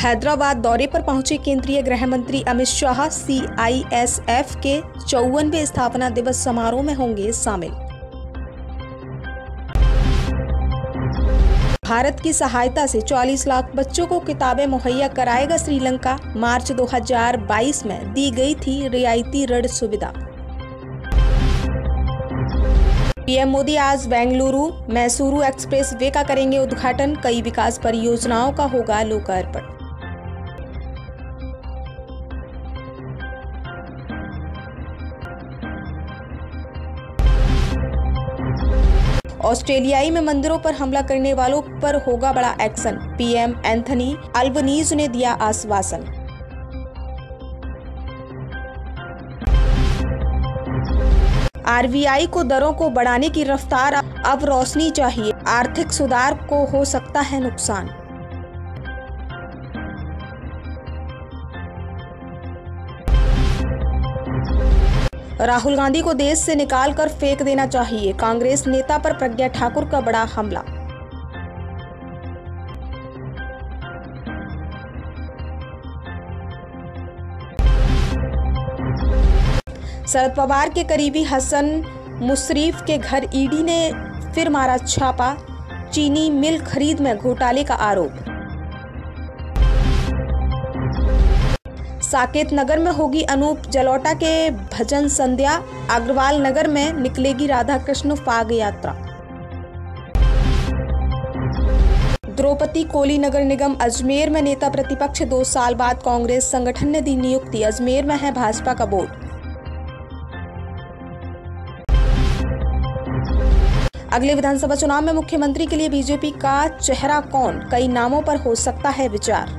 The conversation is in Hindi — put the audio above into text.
हैदराबाद दौरे पर पहुँचे केंद्रीय गृह मंत्री अमित शाह सीआईएसएफ के चौवनवे स्थापना दिवस समारोह में होंगे शामिल। भारत की सहायता से 40 लाख बच्चों को किताबें मुहैया कराएगा श्रीलंका। मार्च 2022 में दी गई थी रियायती ऋण सुविधा। पीएम मोदी आज बेंगलुरु, मैसूरू एक्सप्रेस वे का करेंगे उद्घाटन। कई विकास परियोजनाओं का होगा लोकार्पण। ऑस्ट्रेलियाई में मंदिरों पर हमला करने वालों पर होगा बड़ा एक्शन। पीएम एंथनी अल्बनीज ने दिया आश्वासन। आरबीआई को दरों को बढ़ाने की रफ्तार अब रोशनी चाहिए। आर्थिक सुधार को हो सकता है नुकसान। राहुल गांधी को देश से निकाल कर फेंक देना चाहिए। कांग्रेस नेता पर प्रज्ञा ठाकुर का बड़ा हमला। शरद पवार के करीबी हसन मुशरीफ के घर ईडी ने फिर मारा छापा, चीनी मिल खरीद में घोटाले का आरोप। साकेत नगर में होगी अनूप जलोटा के भजन संध्या। अग्रवाल नगर में निकलेगी राधा कृष्ण फाग यात्रा। द्रौपदी कोली नगर निगम अजमेर में नेता प्रतिपक्ष दो साल बाद कांग्रेस संगठन ने दी नियुक्ति। अजमेर में है भाजपा का बोर्ड। अगले विधानसभा चुनाव में मुख्यमंत्री के लिए बीजेपी का चेहरा कौन? कई नामों पर हो सकता है विचार।